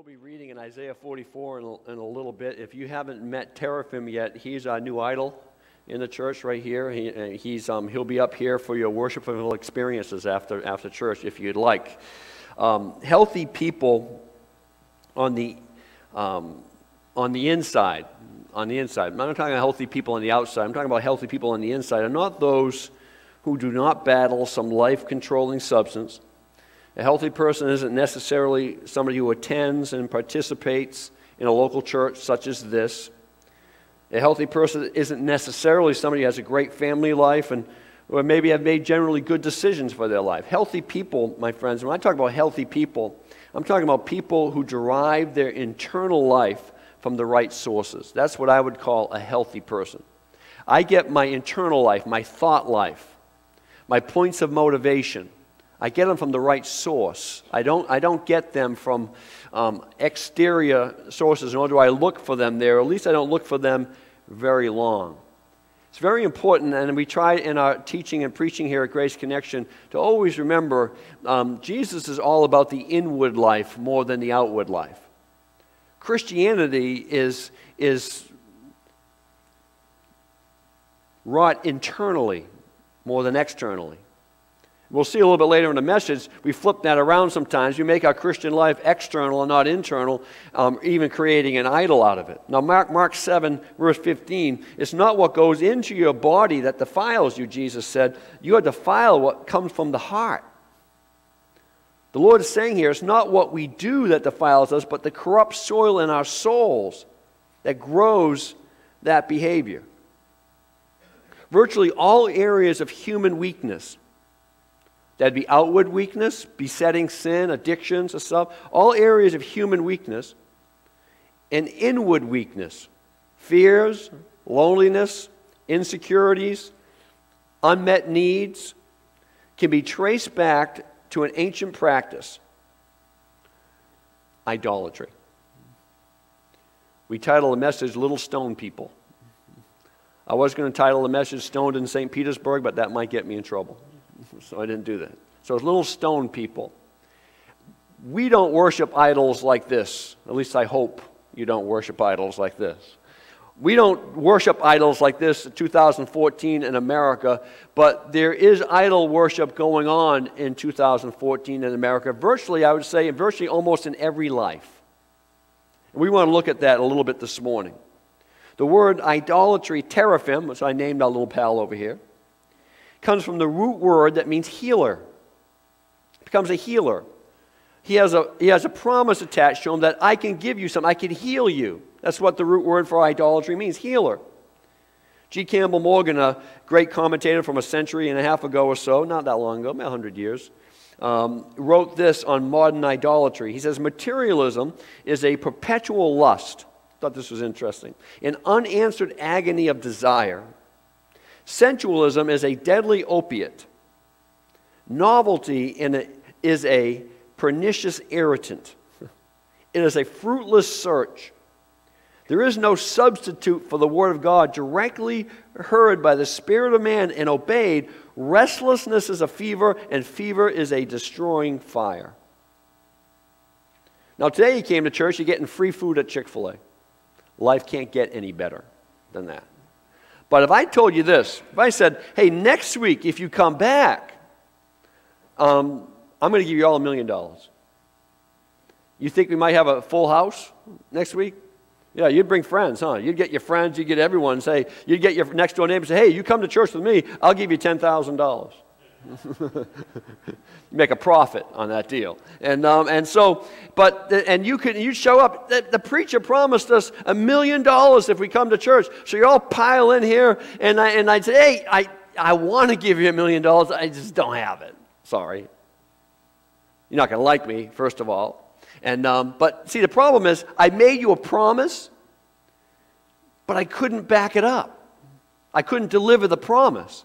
We'll be reading in Isaiah 44 in a, in a little bit. If you haven't met Teraphim yet, he's our new idol in the church right here. He, uh, he's, um, he'll be up here for your worshipful experiences after, after church if you'd like. Um, healthy people on the, um, on the inside, on the inside. I'm not talking about healthy people on the outside. I'm talking about healthy people on the inside, and not those who do not battle some life controlling substance a healthy person isn't necessarily somebody who attends and participates in a local church such as this. A healthy person isn't necessarily somebody who has a great family life and or maybe have made generally good decisions for their life. Healthy people, my friends, when I talk about healthy people, I'm talking about people who derive their internal life from the right sources. That's what I would call a healthy person. I get my internal life, my thought life, my points of motivation I get them from the right source. I don't, I don't get them from um, exterior sources, nor do I look for them there. At least I don't look for them very long. It's very important, and we try in our teaching and preaching here at Grace Connection to always remember um, Jesus is all about the inward life more than the outward life. Christianity is, is wrought internally more than externally. We'll see a little bit later in the message, we flip that around sometimes. We make our Christian life external and not internal, um, even creating an idol out of it. Now, Mark, Mark 7, verse 15, it's not what goes into your body that defiles you, Jesus said. You are defiled what comes from the heart. The Lord is saying here, it's not what we do that defiles us, but the corrupt soil in our souls that grows that behavior. Virtually all areas of human weakness That'd be outward weakness, besetting sin, addictions, and stuff, all areas of human weakness. And inward weakness, fears, loneliness, insecurities, unmet needs, can be traced back to an ancient practice idolatry. We title the message Little Stone People. I was going to title the message Stoned in St. Petersburg, but that might get me in trouble. So I didn't do that. So it's little stone people. We don't worship idols like this. At least I hope you don't worship idols like this. We don't worship idols like this in 2014 in America, but there is idol worship going on in 2014 in America, virtually, I would say, virtually almost in every life. And we want to look at that a little bit this morning. The word idolatry, teraphim, which I named our little pal over here, comes from the root word that means healer. becomes a healer. He has a, he has a promise attached to him that I can give you something, I can heal you. That's what the root word for idolatry means healer. G. Campbell Morgan, a great commentator from a century and a half ago or so, not that long ago, about 100 years, um, wrote this on modern idolatry. He says, Materialism is a perpetual lust. Thought this was interesting. An unanswered agony of desire Sensualism is a deadly opiate. Novelty is a pernicious irritant. It is a fruitless search. There is no substitute for the Word of God directly heard by the Spirit of man and obeyed. Restlessness is a fever, and fever is a destroying fire. Now, today you came to church, you're getting free food at Chick fil A. Life can't get any better than that. But if I told you this, if I said, hey, next week, if you come back, um, I'm going to give you all a million dollars. You think we might have a full house next week? Yeah, you'd bring friends, huh? You'd get your friends, you'd get everyone, say, you'd get your next door neighbor, say, hey, you come to church with me, I'll give you $10,000. make a profit on that deal. And, um, and so, but, and you can, you show up, the, the, preacher promised us a million dollars if we come to church. So you all pile in here, and, I, and I'd say, hey, I, I want to give you a million dollars, I just don't have it. Sorry. You're not going to like me, first of all. And, um, but see, the problem is, I made you a promise, but I couldn't back it up. I couldn't deliver the promise.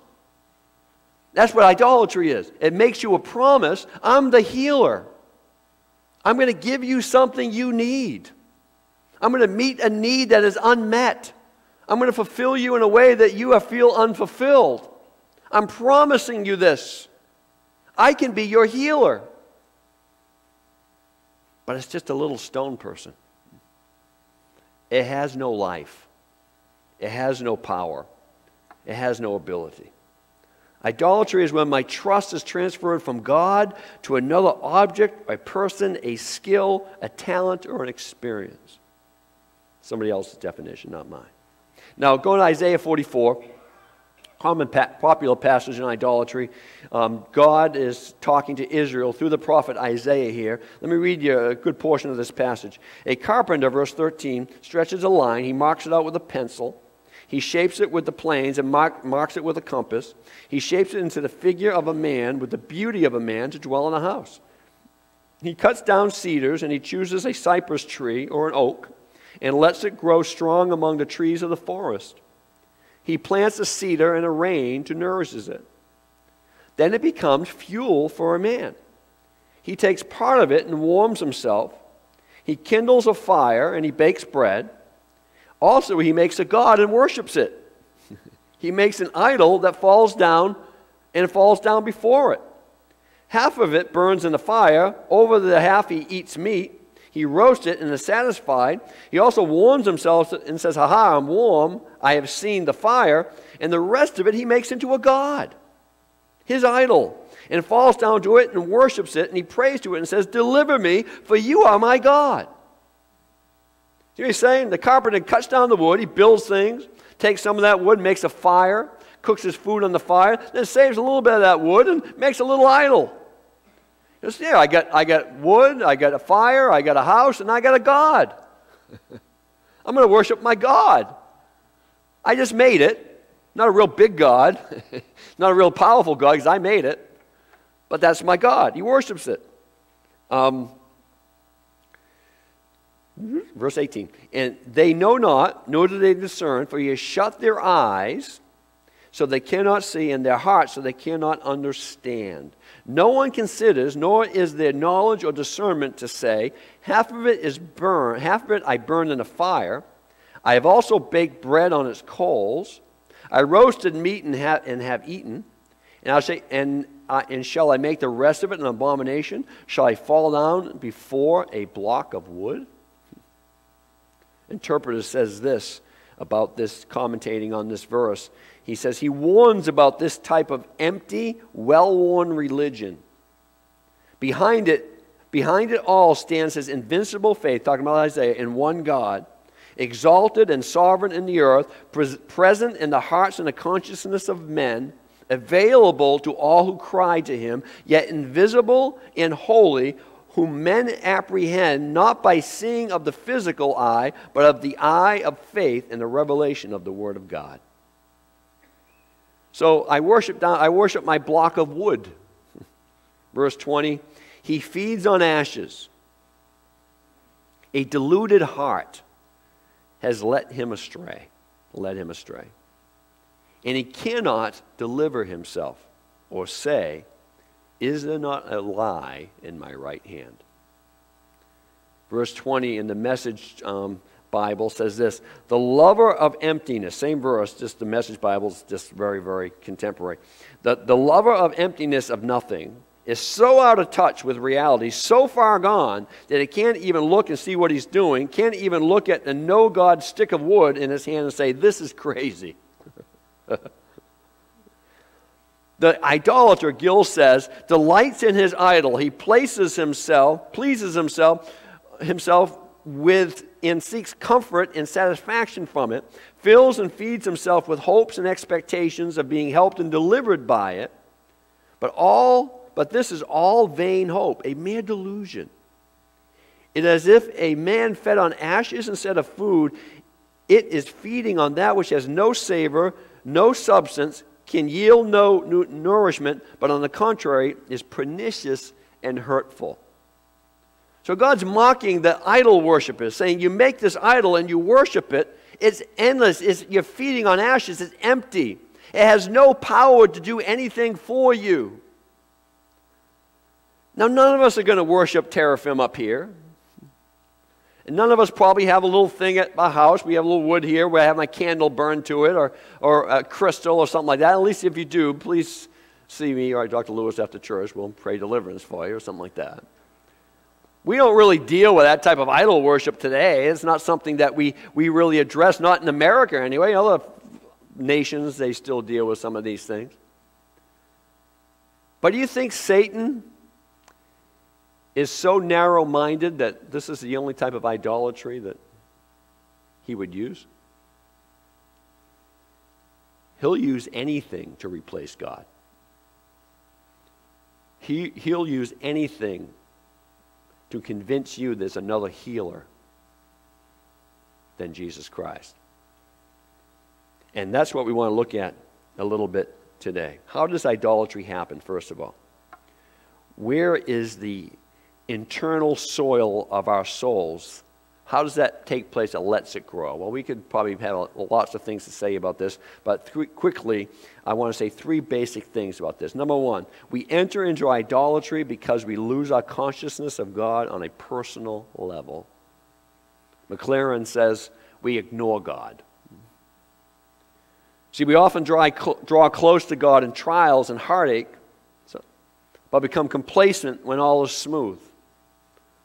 That's what idolatry is. It makes you a promise I'm the healer. I'm going to give you something you need. I'm going to meet a need that is unmet. I'm going to fulfill you in a way that you feel unfulfilled. I'm promising you this. I can be your healer. but it's just a little stone person. It has no life, it has no power, it has no ability. Idolatry is when my trust is transferred from God to another object, a person, a skill, a talent, or an experience. Somebody else's definition, not mine. Now, go to Isaiah 44 common pa- popular passage in idolatry. Um, God is talking to Israel through the prophet Isaiah here. Let me read you a good portion of this passage. A carpenter, verse 13, stretches a line. He marks it out with a pencil. He shapes it with the planes and mark, marks it with a compass. He shapes it into the figure of a man with the beauty of a man to dwell in a house. He cuts down cedars and he chooses a cypress tree or an oak and lets it grow strong among the trees of the forest. He plants a cedar and a rain to nourishes it. Then it becomes fuel for a man. He takes part of it and warms himself. He kindles a fire and he bakes bread. Also, he makes a god and worships it. he makes an idol that falls down and falls down before it. Half of it burns in the fire. Over the half, he eats meat. He roasts it and is satisfied. He also warms himself and says, Ha ha, I'm warm. I have seen the fire. And the rest of it he makes into a god, his idol, and falls down to it and worships it. And he prays to it and says, Deliver me, for you are my God. See what he's saying? The carpenter cuts down the wood, he builds things, takes some of that wood, makes a fire, cooks his food on the fire, then saves a little bit of that wood and makes a little idol. Just, yeah, I got, I got wood, I got a fire, I got a house, and I got a God. I'm going to worship my God. I just made it. Not a real big God, not a real powerful God, because I made it. But that's my God. He worships it. Um, verse 18. And they know not, nor do they discern, for he has shut their eyes so they cannot see, and their hearts so they cannot understand. No one considers, nor is there knowledge or discernment to say, half of it is burned, half of it I burned in a fire. I have also baked bread on its coals. I roasted meat and have, and have eaten. And I'll say, and, uh, and shall I make the rest of it an abomination? Shall I fall down before a block of wood? Interpreter says this about this, commentating on this verse. He says he warns about this type of empty, well worn religion. Behind it, behind it all stands his invincible faith, talking about Isaiah, in one God, exalted and sovereign in the earth, pres- present in the hearts and the consciousness of men, available to all who cry to him, yet invisible and holy, whom men apprehend not by seeing of the physical eye, but of the eye of faith and the revelation of the Word of God. So I worship, down, I worship my block of wood. Verse 20 He feeds on ashes. A deluded heart has let him astray, led him astray. And he cannot deliver himself or say, Is there not a lie in my right hand? Verse 20 in the message um, Bible says this The lover of emptiness, same verse, just the message Bible is just very, very contemporary. The, the lover of emptiness of nothing is so out of touch with reality, so far gone, that he can't even look and see what he's doing, can't even look at the no God stick of wood in his hand and say, This is crazy. the idolater, Gill says, delights in his idol. He places himself, pleases himself, himself with and seeks comfort and satisfaction from it, fills and feeds himself with hopes and expectations of being helped and delivered by it. But all but this is all vain hope, a mere delusion. It is as if a man fed on ashes instead of food, it is feeding on that which has no savor, no substance, can yield no nourishment, but on the contrary is pernicious and hurtful. So God's mocking the idol worshipers, saying, You make this idol and you worship it. It's endless. It's, you're feeding on ashes. It's empty. It has no power to do anything for you. Now, none of us are going to worship teraphim up here. None of us probably have a little thing at my house. We have a little wood here where I have my candle burned to it or, or a crystal or something like that. At least if you do, please see me or Dr. Lewis after church. We'll pray deliverance for you or something like that. We don't really deal with that type of idol worship today. It's not something that we, we really address, not in America anyway. Other nations, they still deal with some of these things. But do you think Satan is so narrow minded that this is the only type of idolatry that he would use? He'll use anything to replace God. He, he'll use anything to convince you there's another healer than Jesus Christ. And that's what we want to look at a little bit today. How does idolatry happen, first of all? Where is the internal soil of our souls how does that take place that lets it grow? Well, we could probably have lots of things to say about this, but th- quickly, I want to say three basic things about this. Number one, we enter into idolatry because we lose our consciousness of God on a personal level. Maclaren says we ignore God. See, we often draw, draw close to God in trials and heartache, but become complacent when all is smooth.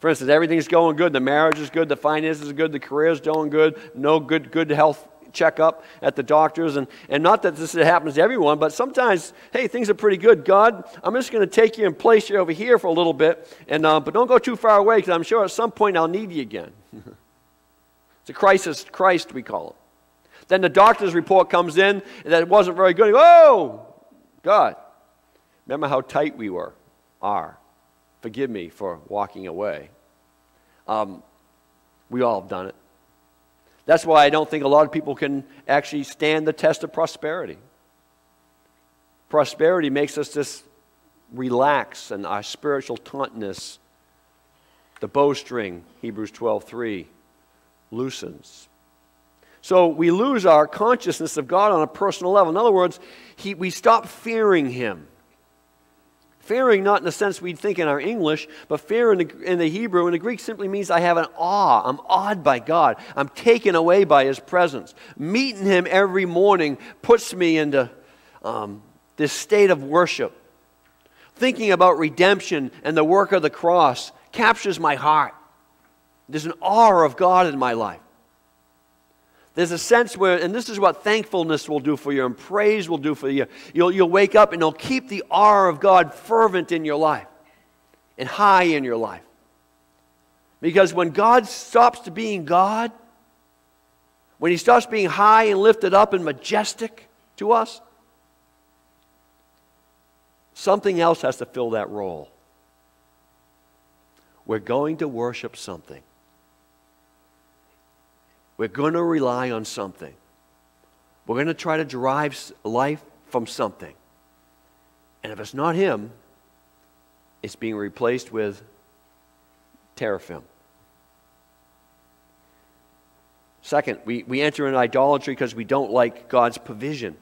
For instance, everything's going good. The marriage is good. The finances are good. The career is doing good. No good, good health checkup at the doctors. And, and not that this happens to everyone, but sometimes, hey, things are pretty good. God, I'm just going to take you and place you over here for a little bit. And, uh, but don't go too far away because I'm sure at some point I'll need you again. it's a crisis, Christ, we call it. Then the doctor's report comes in that it wasn't very good. Oh, God, remember how tight we were, are. Forgive me for walking away. Um, we all have done it. That's why I don't think a lot of people can actually stand the test of prosperity. Prosperity makes us just relax and our spiritual tautness, the bowstring, Hebrews 12:3, loosens. So we lose our consciousness of God on a personal level. In other words, he, we stop fearing Him. Fearing, not in the sense we'd think in our English, but fear in the, in the Hebrew and the Greek simply means I have an awe. I'm awed by God. I'm taken away by His presence. Meeting Him every morning puts me into um, this state of worship. Thinking about redemption and the work of the cross captures my heart. There's an awe of God in my life. There's a sense where, and this is what thankfulness will do for you and praise will do for you. You'll, you'll wake up and it'll keep the awe of God fervent in your life and high in your life. Because when God stops to being God, when He stops being high and lifted up and majestic to us, something else has to fill that role. We're going to worship something. We're going to rely on something. We're going to try to derive life from something. And if it's not Him, it's being replaced with teraphim. Second, we, we enter in idolatry because we don't like God's provision.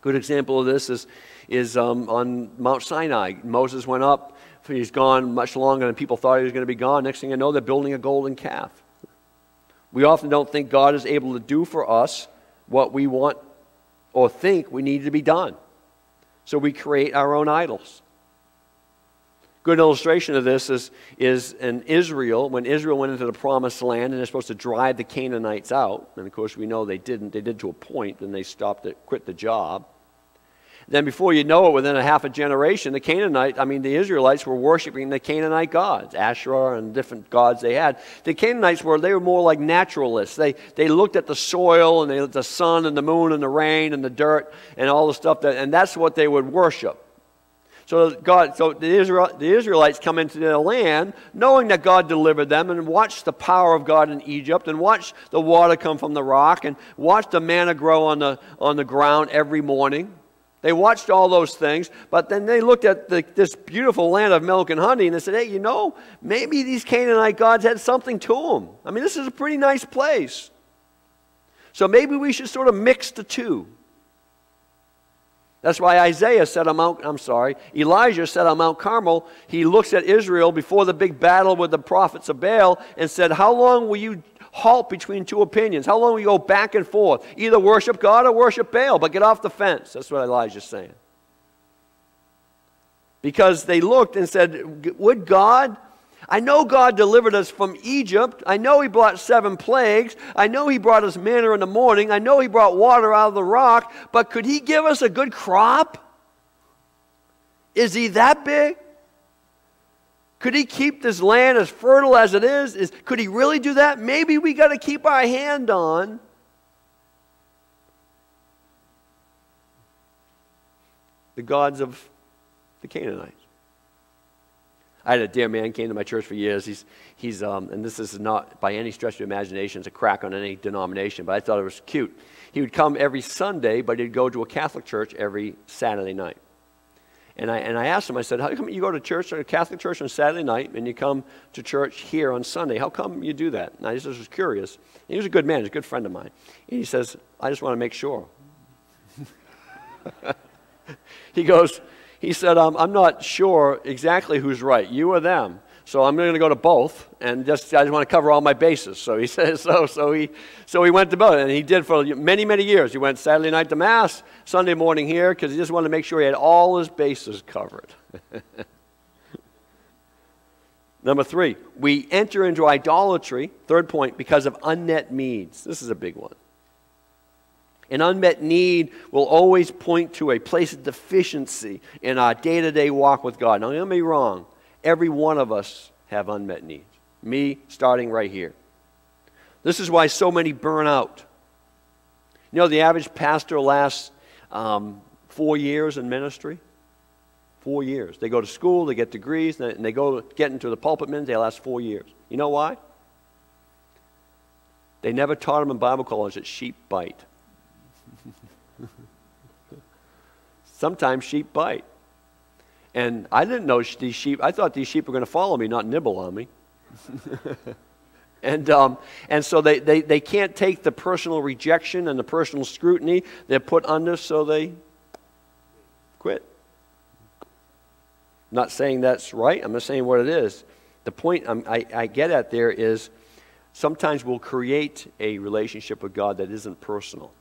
Good example of this is, is um, on Mount Sinai. Moses went up, he's gone much longer than people thought he was going to be gone. Next thing you know, they're building a golden calf. We often don't think God is able to do for us what we want or think we need to be done. So we create our own idols. Good illustration of this is, is in Israel, when Israel went into the promised land and they're supposed to drive the Canaanites out. And of course, we know they didn't. They did to a point, then they stopped it, quit the job. Then, before you know it, within a half a generation, the Canaanite, I mean, the Israelites were worshiping the Canaanite gods, Asherah and different gods they had. The Canaanites were, they were more like naturalists. They, they looked at the soil and they, the sun and the moon and the rain and the dirt and all the stuff, that, and that's what they would worship. So, God, so the, Israel, the Israelites come into the land knowing that God delivered them and watch the power of God in Egypt and watch the water come from the rock and watch the manna grow on the, on the ground every morning. They watched all those things, but then they looked at the, this beautiful land of milk and honey and they said, hey, you know, maybe these Canaanite gods had something to them. I mean, this is a pretty nice place. So maybe we should sort of mix the two. That's why Isaiah said on Mount, I'm sorry, Elijah said on Mount Carmel, he looks at Israel before the big battle with the prophets of Baal and said, How long will you halt between two opinions? How long will you go back and forth? Either worship God or worship Baal, but get off the fence. That's what Elijah's saying. Because they looked and said, Would God I know God delivered us from Egypt. I know He brought seven plagues. I know He brought us manna in the morning. I know He brought water out of the rock. But could He give us a good crop? Is He that big? Could He keep this land as fertile as it is? is could He really do that? Maybe we got to keep our hand on. The gods of the Canaanites. I had a dear man came to my church for years. He's, he's um, and this is not by any stretch of imagination, it's a crack on any denomination, but I thought it was cute. He would come every Sunday, but he'd go to a Catholic church every Saturday night. And I, and I asked him, I said, How come you go to church, a Catholic church on Saturday night, and you come to church here on Sunday? How come you do that? And I just was curious. And he was a good man, he's a good friend of mine. And he says, I just want to make sure. he goes, he said, um, I'm not sure exactly who's right, you or them. So I'm going to go to both, and just I just want to cover all my bases. So he says so. So he so he went to both, and he did for many many years. He went Saturday night to mass, Sunday morning here, because he just wanted to make sure he had all his bases covered. Number three, we enter into idolatry. Third point, because of unmet needs. This is a big one. An unmet need will always point to a place of deficiency in our day to day walk with God. Now, don't get me wrong, every one of us have unmet needs. Me starting right here. This is why so many burn out. You know, the average pastor lasts um, four years in ministry. Four years. They go to school, they get degrees, and they go get into the pulpit ministry, they last four years. You know why? They never taught them in Bible college that sheep bite. Sometimes sheep bite. And I didn't know these sheep, I thought these sheep were going to follow me, not nibble on me. and, um, and so they, they, they can't take the personal rejection and the personal scrutiny they're put under, so they quit. I'm not saying that's right, I'm just saying what it is. The point I, I get at there is sometimes we'll create a relationship with God that isn't personal.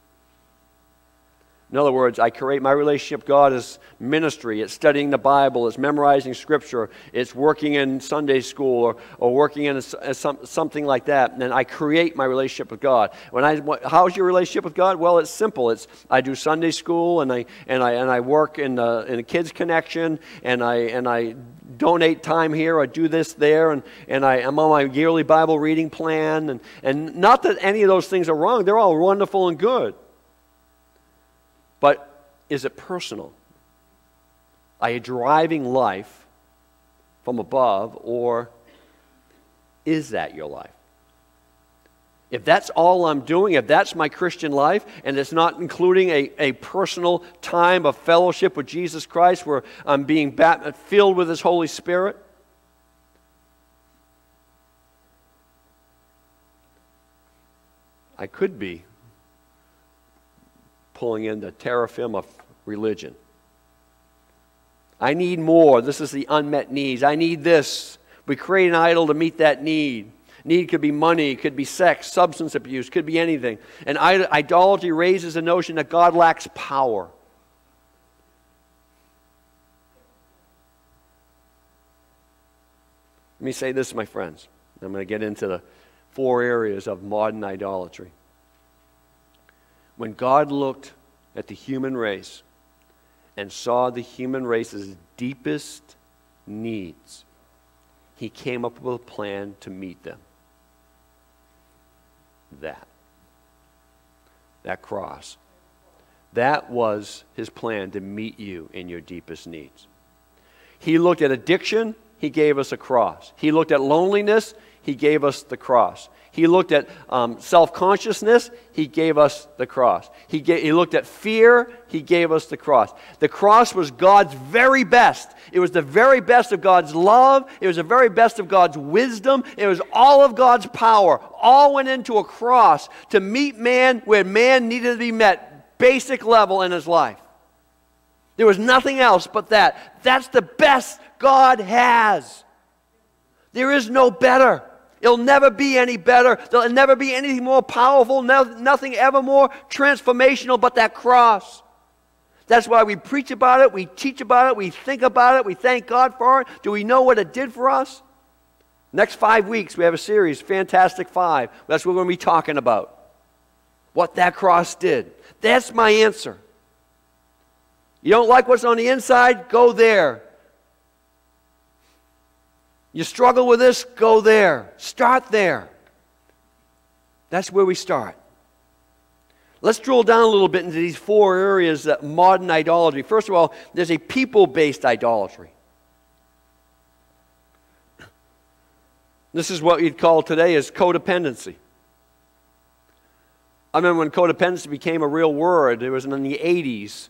In other words, I create my relationship God as ministry. It's studying the Bible, it's memorizing Scripture, it's working in Sunday school or, or working in a, a, some, something like that. And then I create my relationship with God. When I, how's your relationship with God? Well, it's simple. It's I do Sunday school and I, and I, and I work in, the, in a kids connection and I, and I donate time here I do this there and, and I, am on my yearly Bible reading plan. And, and not that any of those things are wrong, they're all wonderful and good. But is it personal? Are you driving life from above, or is that your life? If that's all I'm doing, if that's my Christian life, and it's not including a, a personal time of fellowship with Jesus Christ where I'm being bat- filled with His Holy Spirit, I could be pulling in the teraphim of religion. I need more. This is the unmet needs. I need this. We create an idol to meet that need. Need could be money, could be sex, substance abuse, could be anything. And idolatry raises the notion that God lacks power. Let me say this, my friends. I'm going to get into the four areas of modern idolatry. When God looked at the human race and saw the human race's deepest needs, he came up with a plan to meet them. That. That cross. That was his plan to meet you in your deepest needs. He looked at addiction, he gave us a cross. He looked at loneliness, he gave us the cross. He looked at um, self consciousness, he gave us the cross. He, he looked at fear, he gave us the cross. The cross was God's very best. It was the very best of God's love, it was the very best of God's wisdom, it was all of God's power. All went into a cross to meet man where man needed to be met, basic level in his life. There was nothing else but that. That's the best God has. There is no better. It'll never be any better. There'll never be anything more powerful, no, nothing ever more transformational but that cross. That's why we preach about it, we teach about it, we think about it, we thank God for it. Do we know what it did for us? Next five weeks, we have a series, Fantastic Five. That's what we're going to be talking about. What that cross did. That's my answer. You don't like what's on the inside? Go there. You struggle with this? Go there. Start there. That's where we start. Let's drill down a little bit into these four areas that modern idolatry. First of all, there's a people based idolatry. This is what you'd call today as codependency. I remember when codependency became a real word, it was in the 80s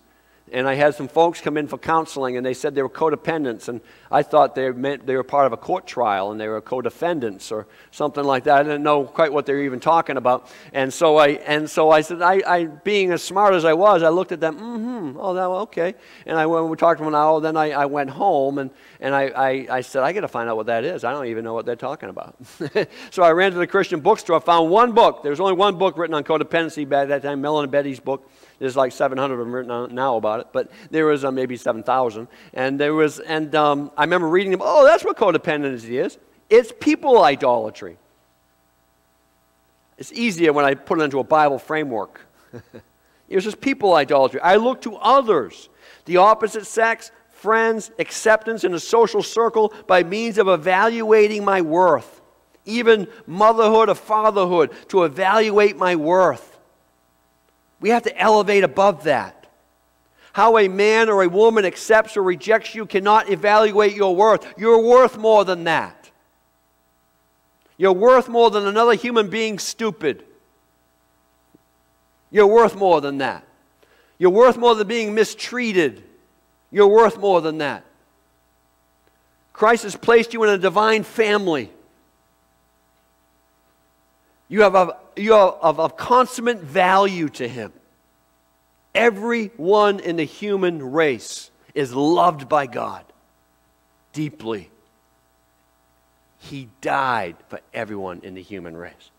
and I had some folks come in for counseling, and they said they were codependents, and I thought they meant they were part of a court trial and they were co-defendants or something like that. I didn't know quite what they were even talking about, and so I and so I said, I, I being as smart as I was, I looked at them, mm-hmm, oh, that, okay, and I when we talked for an hour, then I, I went home and and I, I, I said, I got to find out what that is. I don't even know what they're talking about. so I ran to the Christian bookstore, found one book. There was only one book written on codependency by that time, Melody Beattie's book. There's like 700 of them written now about it, but there was uh, maybe 7,000. And there was, and um, I remember reading them. Oh, that's what codependency is. It's people idolatry. It's easier when I put it into a Bible framework. it was just people idolatry. I look to others, the opposite sex, friends, acceptance in a social circle by means of evaluating my worth. Even motherhood or fatherhood to evaluate my worth. We have to elevate above that. How a man or a woman accepts or rejects you cannot evaluate your worth. You're worth more than that. You're worth more than another human being stupid. You're worth more than that. You're worth more than being mistreated. You're worth more than that. Christ has placed you in a divine family. You have a, you are of, of consummate value to Him. Everyone in the human race is loved by God deeply. He died for everyone in the human race.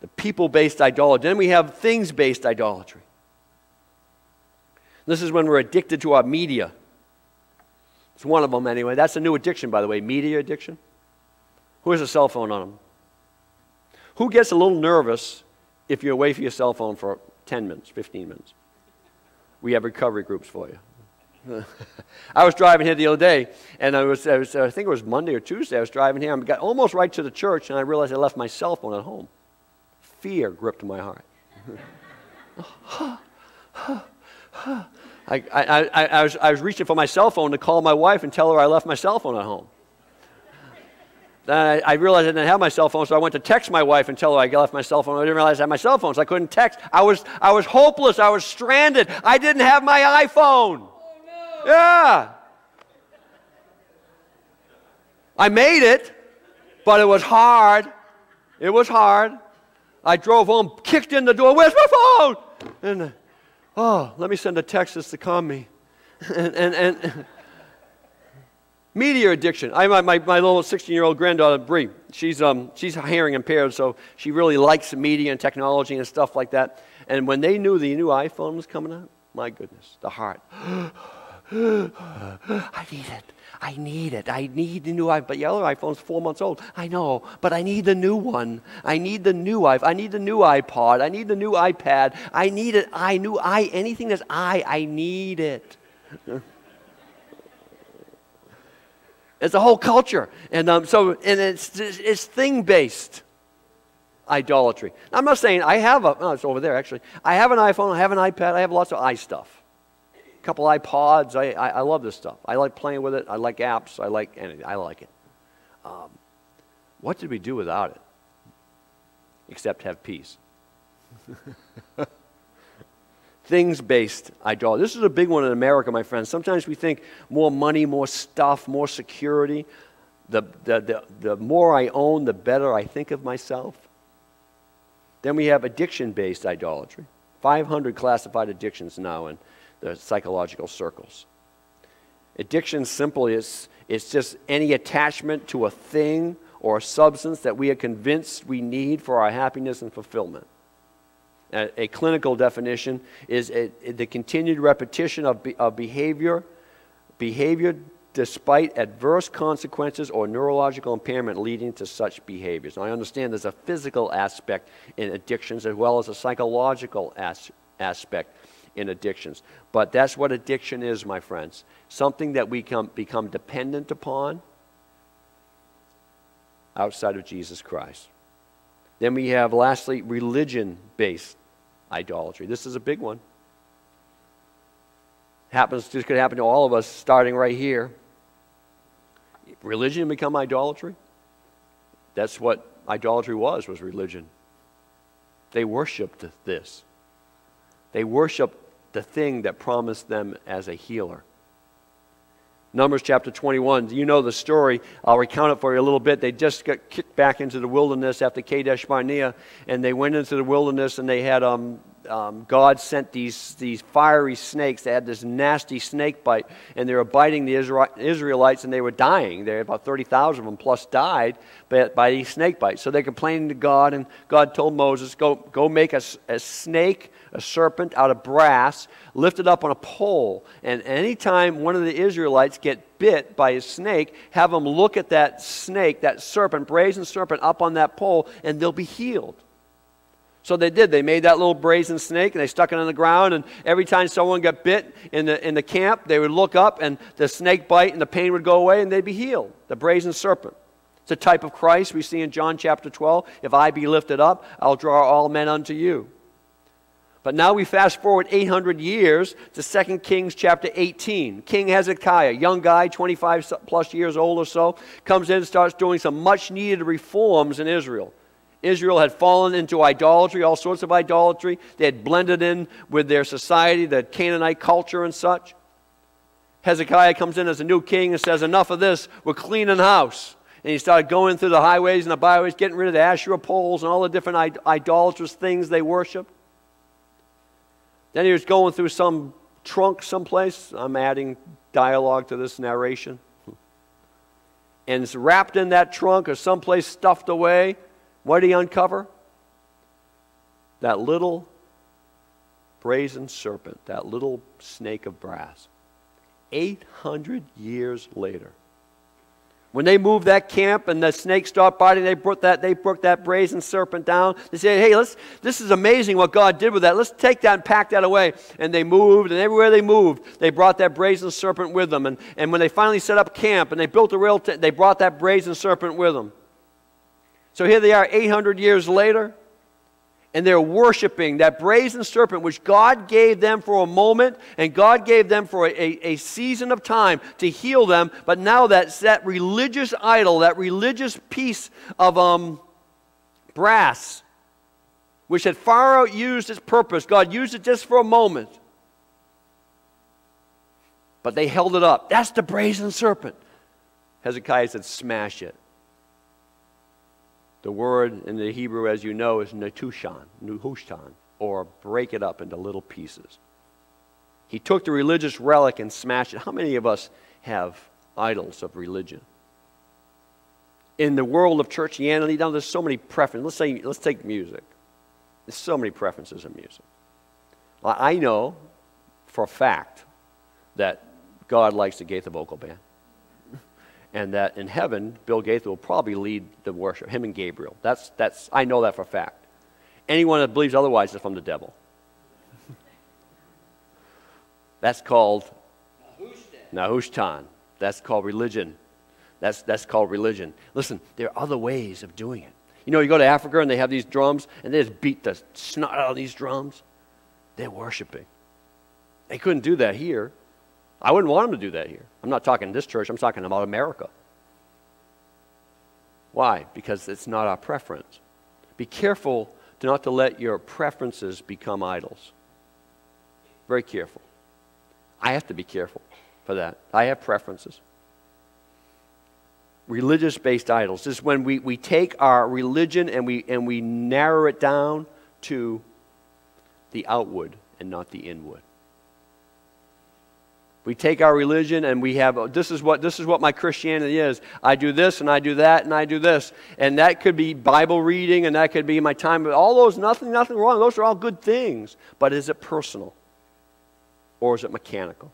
The people based idolatry. Then we have things based idolatry. This is when we're addicted to our media. It's one of them, anyway. That's a new addiction, by the way media addiction. Who has a cell phone on them? Who gets a little nervous if you're away from your cell phone for 10 minutes, 15 minutes? We have recovery groups for you. I was driving here the other day, and I was, I was, I think it was Monday or Tuesday. I was driving here. I got almost right to the church, and I realized I left my cell phone at home. Fear gripped my heart. I, I, I, was, I was reaching for my cell phone to call my wife and tell her I left my cell phone at home. I, I, realized I didn't have my cell phone, so I went to text my wife and tell her I left my cell phone. I didn't realize I had my cell phone, so I couldn't text. I was, I was hopeless. I was stranded. I didn't have my iPhone. Oh, no. Yeah. I made it, but it was hard. It was hard. I drove home, kicked in the door. Where's my phone? And, oh, let me send a text to come me. and, and, and Media addiction. I, my, my, my little 16 year old granddaughter, Bree, she's, um, she's hearing impaired, so she really likes media and technology and stuff like that. And when they knew the new iPhone was coming out, my goodness, the heart. I need it. I need it. I need the new iPhone. But the other iPhone's four months old. I know, but I need the new one. I need the new iPhone. I need the new iPod. I need the new iPad. I need it. I knew I anything that's I. I need it. It's a whole culture. And um, so, and it's, it's thing based idolatry. I'm not saying I have a, oh, it's over there actually. I have an iPhone, I have an iPad, I have lots of i stuff. A couple iPods. I, I, I love this stuff. I like playing with it. I like apps. I like anything. I like it. Um, what did we do without it? Except have peace. things based idolatry. This is a big one in America, my friends. Sometimes we think more money, more stuff, more security. The, the, the, the more I own, the better I think of myself. Then we have addiction based idolatry. 500 classified addictions now in the psychological circles. Addiction simply is it's just any attachment to a thing or a substance that we are convinced we need for our happiness and fulfillment. A, clinical definition is a, a, the continued repetition of, be, of behavior, behavior despite adverse consequences or neurological impairment leading to such behaviors. Now, I understand there's a physical aspect in addictions as well as a psychological as- aspect in addictions. But that's what addiction is, my friends. Something that we come, become dependent upon outside of Jesus Christ. Then we have, lastly, religion based idolatry. This is a big one. Happens, this could happen to all of us starting right here. Religion become idolatry? That's what idolatry was, was religion. They worshiped this. They worshiped the thing that promised them as a healer. Numbers chapter 21, you know the story. I'll recount it for you a little bit. They just got kicked back into the wilderness after Kadesh Barnea, and they went into the wilderness and they had um, um, God sent these, these fiery snakes. They had this nasty snake bite, and they were biting the Israelites, and they were dying. There, about 30,000 of them plus died by, by these snake bites. So they complained to God, and God told Moses, Go, go make a, a snake a serpent out of brass, lift it up on a pole. And anytime one of the Israelites get bit by a snake, have them look at that snake, that serpent, brazen serpent, up on that pole, and they'll be healed. So they did. They made that little brazen snake and they stuck it on the ground. And every time someone got bit in the, in the camp, they would look up and the snake bite and the pain would go away and they'd be healed. The brazen serpent. It's a type of Christ we see in John chapter 12. If I be lifted up, I'll draw all men unto you. But now we fast forward 800 years to 2 Kings chapter 18. King Hezekiah, young guy, 25 plus years old or so, comes in and starts doing some much needed reforms in Israel. Israel had fallen into idolatry, all sorts of idolatry. They had blended in with their society, the Canaanite culture and such. Hezekiah comes in as a new king and says, Enough of this, we're cleaning house. And he started going through the highways and the byways, getting rid of the Asherah poles and all the different idolatrous things they worshiped. Then he was going through some trunk someplace. I'm adding dialogue to this narration. And it's wrapped in that trunk or someplace stuffed away. What did he uncover? That little brazen serpent, that little snake of brass. 800 years later. When they moved that camp and the snake stopped biting, they brought that, they broke that brazen serpent down. They said, hey, let's, this is amazing what God did with that. Let's take that and pack that away. And they moved, and everywhere they moved, they brought that brazen serpent with them. And, and when they finally set up camp and they built a real, tent, they brought that brazen serpent with them. So here they are 800 years later and they're worshiping that brazen serpent which God gave them for a moment and God gave them for a, a, season of time to heal them. But now that's that religious idol, that religious piece of um, brass, which had far out used its purpose. God used it just for a moment. But they held it up. That's the brazen serpent. Hezekiah said, Smash it. The word in the Hebrew, as you know, is netushan, nuhushtan, or break it up into little pieces. He took the religious relic and smashed it. How many of us have idols of religion? In the world of churchianity, now there's so many preferences. Let's say, let's take music. There's so many preferences in music. I know for a fact that God likes the Gaither vocal band and that in heaven, Bill Gaither will probably lead the worship, him and Gabriel. That's, that's, I know that for a fact. Anyone that believes otherwise is from the devil. That's called Nahushtan. That's called religion. That's, that's called religion. Listen, there are other ways of doing it. You know, you go to Africa and they have these drums and they just beat the snot out of these drums. They're worshiping. They couldn't do that here. I wouldn't want them to do that here. I'm not talking this church, I'm talking about America. Why? Because it's not our preference. Be careful to not to let your preferences become idols. Very careful. I have to be careful for that. I have preferences. Religious based idols. This is when we, we take our religion and we, and we narrow it down to the outward and not the inward. We take our religion and we have this is what this is what my Christianity is. I do this and I do that and I do this. And that could be Bible reading and that could be my time all those nothing nothing wrong. Those are all good things. But is it personal? Or is it mechanical?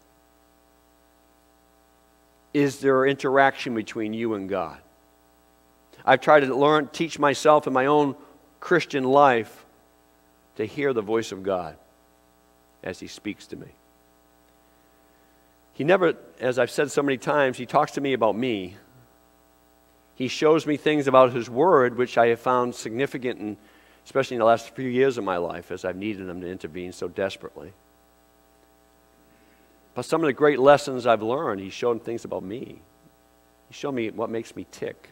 is there interaction between you and God? I've tried to learn, teach myself in my own Christian life to hear the voice of God as He speaks to me. He never, as I've said so many times, He talks to me about me. He shows me things about His Word which I have found significant, and especially in the last few years of my life as I've needed Him to intervene so desperately. But some of the great lessons I've learned, he's shown things about me. He showed me what makes me tick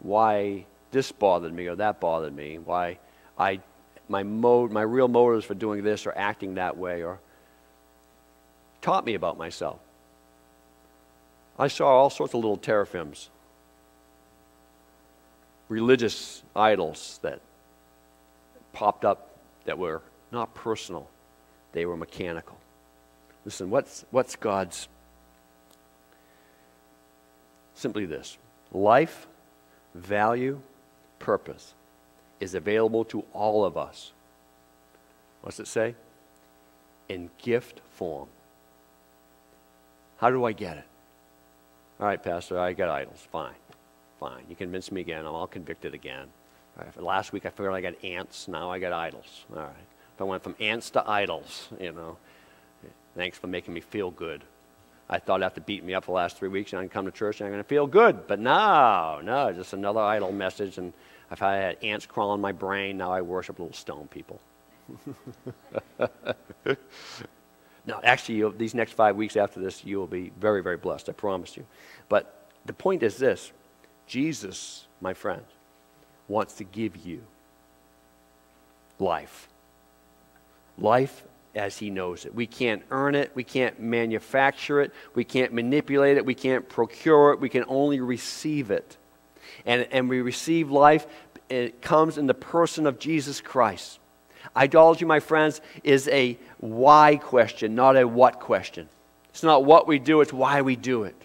why this bothered me or that bothered me, why I, my, mode, my real motives for doing this or acting that way, or taught me about myself. I saw all sorts of little teraphims, religious idols that popped up that were not personal, they were mechanical. Listen, what's, what's God's? Simply this life value, purpose is available to all of us. What's it say? In gift form. How do I get it? All right, Pastor, I got idols. Fine. Fine. You convince me again. I'm all convicted again. Last week I figured I got ants. Now I got idols. All right. If I went from ants to idols, you know, thanks for making me feel good. I thought after beating me up the last three weeks, going to come to church and I'm going to feel good. But no, no, just another idol message. And if I had ants crawling my brain, now I worship little stone people. no, actually, these next five weeks after this, you will be very, very blessed. I promise you. But the point is this Jesus, my friend, wants to give you life. Life as He knows it. We can't earn it. We can't manufacture it. We can't manipulate it. We can't procure it. We can only receive it. And, and we receive life, it comes in the person of Jesus Christ. Idolatry, my friends, is a why question, not a what question. It's not what we do, it's why we do it.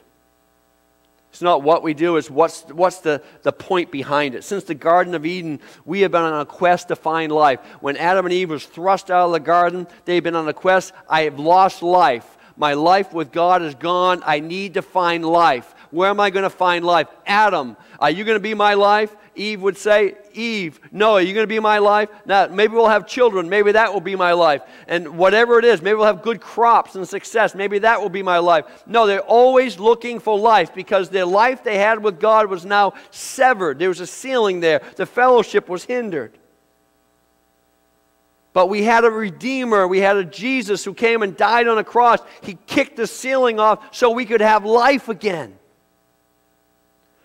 It's not what we do, it's what's, what's the, the point behind it. Since the Garden of Eden, we have been on a quest to find life. When Adam and Eve was thrust out of the garden, they've been on a quest. I have lost life. My life with God is gone. I need to find life. Where am I going to find life? Adam, are you going to be my life? Eve would say, Eve, no, are you going to be my life? Now, maybe we'll have children. Maybe that will be my life. And whatever it is, maybe we'll have good crops and success. Maybe that will be my life. No, they're always looking for life because their life they had with God was now severed. There was a ceiling there, the fellowship was hindered. But we had a Redeemer. We had a Jesus who came and died on a cross. He kicked the ceiling off so we could have life again.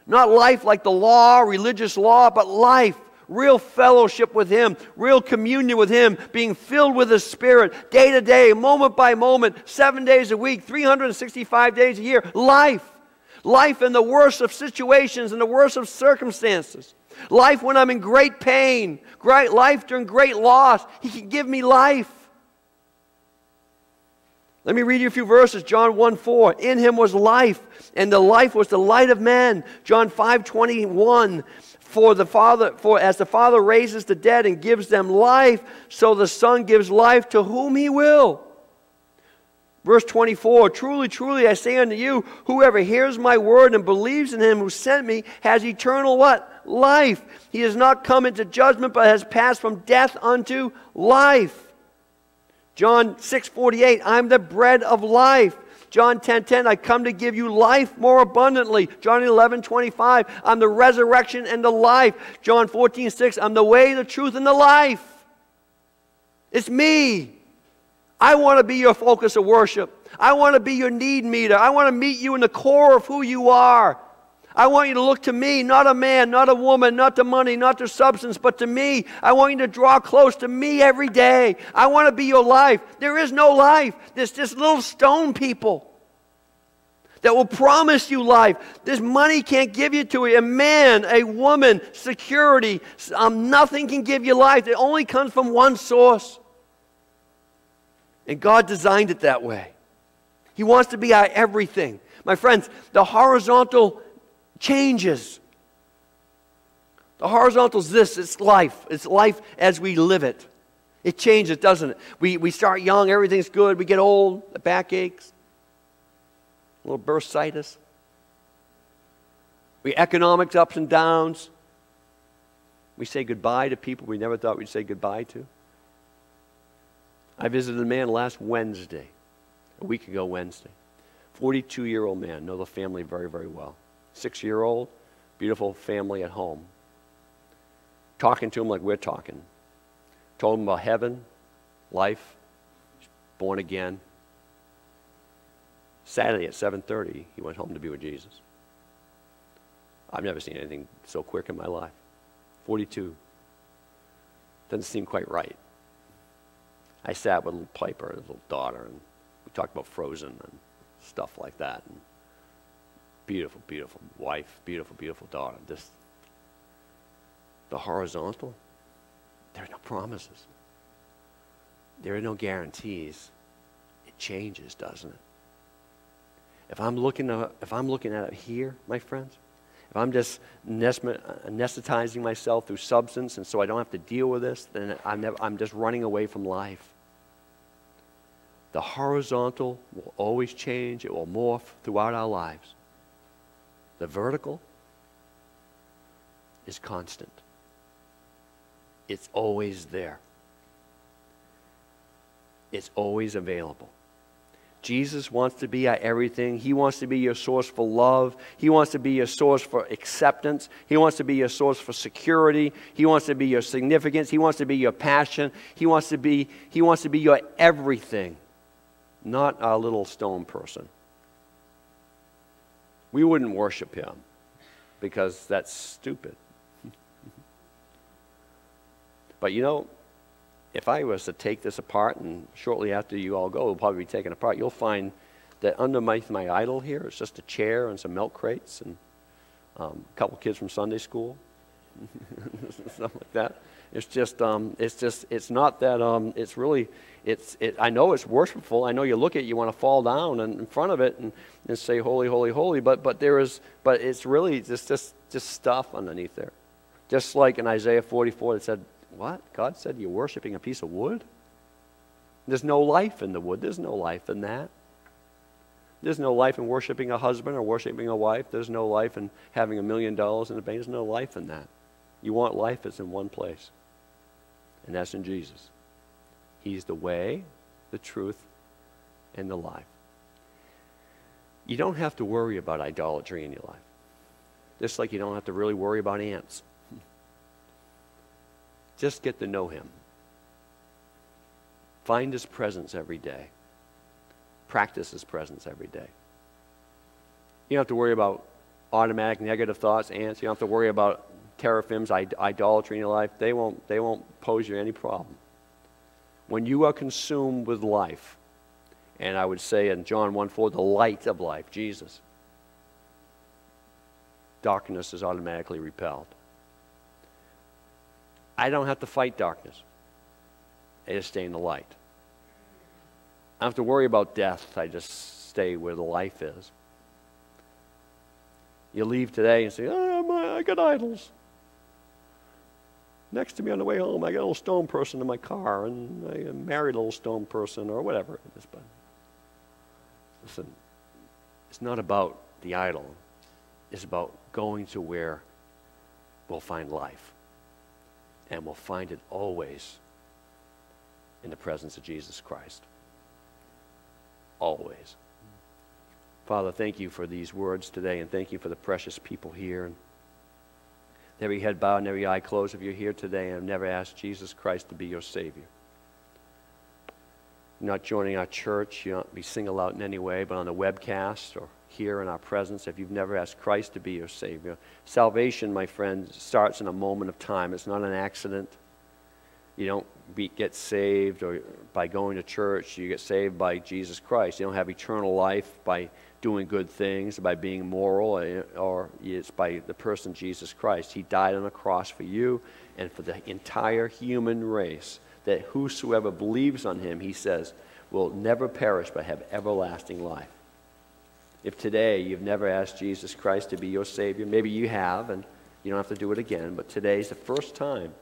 Not life like the law, religious law, but life, real fellowship with Him, real communion with Him, being filled with the Spirit day to day, moment by moment, seven days a week, 365 days a year. Life. Life in the worst of situations, in the worst of circumstances. Life when I'm in great pain. Great life during great loss. He can give me life. Let me read you a few verses. John 1 4. In him was life, and the life was the light of men. John 5 21. For the Father, for as the Father raises the dead and gives them life, so the Son gives life to whom he will. Verse 24 Truly, truly, I say unto you, whoever hears my word and believes in him who sent me has eternal what? Life. He has not come into judgment, but has passed from death unto life. John 6 48, I'm the bread of life. John 10 10, I come to give you life more abundantly. John 11 25, I'm the resurrection and the life. John 14 6, I'm the way, the truth, and the life. It's me. I want to be your focus of worship. I want to be your need meter. I want to meet you in the core of who you are. I want you to look to me, not a man, not a woman, not to money, not to substance, but to me. I want you to draw close to me every day. I want to be your life. There is no life. There's just little stone people that will promise you life. This money can't give you to it. A man, a woman, security, um, nothing can give you life. It only comes from one source. And God designed it that way. He wants to be our everything. My friends, the horizontal changes. The horizontal is this it's life. It's life as we live it. It changes, doesn't it? We, we start young, everything's good. We get old, the back aches. a little bursitis. We economics ups and downs. We say goodbye to people we never thought we'd say goodbye to. I visited a man last Wednesday, a week ago Wednesday. 42 year old man, know the family very, very well. Six year old, beautiful family at home. Talking to him like we're talking. Told him about heaven, life, born again. Saturday at 7:30, he went home to be with Jesus. I've never seen anything so quick in my life. 42. Doesn't seem quite right. I sat with little Piper, his little daughter, and we talked about Frozen and stuff like that. And beautiful, beautiful wife, beautiful, beautiful daughter. Just the horizontal, there are no promises. There are no guarantees. It changes, doesn't it? If I'm looking if I'm looking at it here, my friends, if I'm just anesthetizing myself through substance and so I don't have to deal with this, then I'm, never, I'm just running away from life. The horizontal will always change, it will morph throughout our lives. The vertical is constant, it's always there, it's always available. Jesus wants to be our everything. He wants to be your source for love. He wants to be your source for acceptance. He wants to be your source for security. He wants to be your significance. He wants to be your passion. He wants to be, he wants to be your everything, not a little stone person. We wouldn't worship him because that's stupid. but you know, if I was to take this apart, and shortly after you all go, it'll probably be taken apart, you'll find that underneath my idol here is just a chair and some milk crates and um, a couple kids from Sunday school, stuff like that. It's just, um, it's just, it's not that, um, it's really, it's, it, I know it's worshipful. I know you look at it, you want to fall down in, front of it and, and say, holy, holy, holy. But, but there is, but it's really just, just, just stuff underneath there. Just like in Isaiah 44 that said, what? God said you're worshiping a piece of wood? There's no life in the wood. There's no life in that. There's no life in worshiping a husband or worshiping a wife. There's no life in having a million dollars in the bank. There's no life in that. You want life, it's in one place, and that's in Jesus. He's the way, the truth, and the life. You don't have to worry about idolatry in your life, just like you don't have to really worry about ants. Just get to know Him. Find His presence every day. Practice His presence every day. You don't have to worry about automatic negative thoughts, ants. You don't have to worry about teraphims, idolatry in your life. They won't, they won't pose you any problem. When you are consumed with life, and I would say in John 1 4, the light of life, Jesus, darkness is automatically repelled. I don't have to fight darkness. I just stay in the light. I don't have to worry about death. I just stay where the life is. You leave today and say, oh, my, I got idols. Next to me on the way home, I got a little stone person in my car, and I uh, married a little stone person, or whatever it is. But listen, it's not about the idol. It's about going to where we'll find life and we'll find it always in the presence of Jesus Christ. Always. Father, thank you for these words today, and thank you for the precious people here. Every head bowed and every eye closed, if you're here today and have never asked Jesus Christ to be your Savior. You're not joining our church, you don't be singled out in any way, but on the webcast or here in our presence if you've never asked Christ to be your Savior. Salvation, my friend, starts in a moment of time. It's not an accident. You don't be, get saved or by going to church. You get saved by Jesus Christ. You don't have eternal life by doing good things, by being moral, eh, or it's by the person Jesus Christ. He died on the cross for you and for the entire human race. That whosoever believes on him, he says, will never perish but have everlasting life. If today you've never asked Jesus Christ to be your Savior, maybe you have and you don't have to do it again, but today is the first time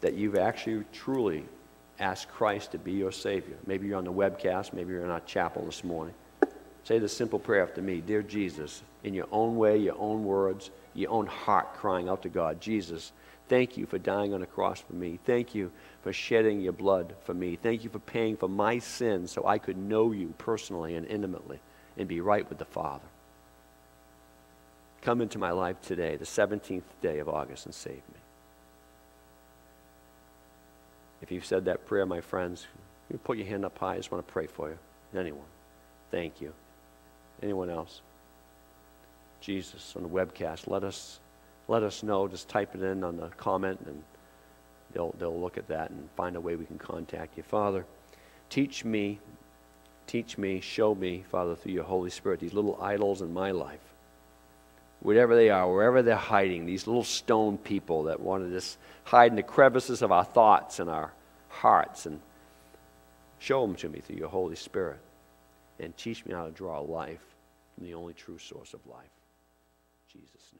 that you've actually truly asked Christ to be your Savior. Maybe you're on the webcast, maybe you're in our chapel this morning. Say the simple prayer after me Dear Jesus, in your own way, your own words, your own heart crying out to God, Jesus, thank you for dying on the cross for me. Thank you for shedding your blood for me. Thank you for paying for my sins so I could know you personally and intimately and be right with the Father. Come into my life today, the 17th day of August, and save me. If you've said that prayer, my friends, you put your hand up high. I just want to pray for you. Anyone. Thank you. Anyone else? Jesus on the webcast, let us let us know. Just type it in on the comment and they'll they'll look at that and find a way we can contact you. Father, teach me, teach me, show me, Father, through your Holy Spirit, these little idols in my life. Whatever they are, wherever they're hiding, these little stone people that want to just hide in the crevices of our thoughts and our hearts and show them to me through your Holy Spirit and teach me how to draw life from the only true source of life. Jesus'.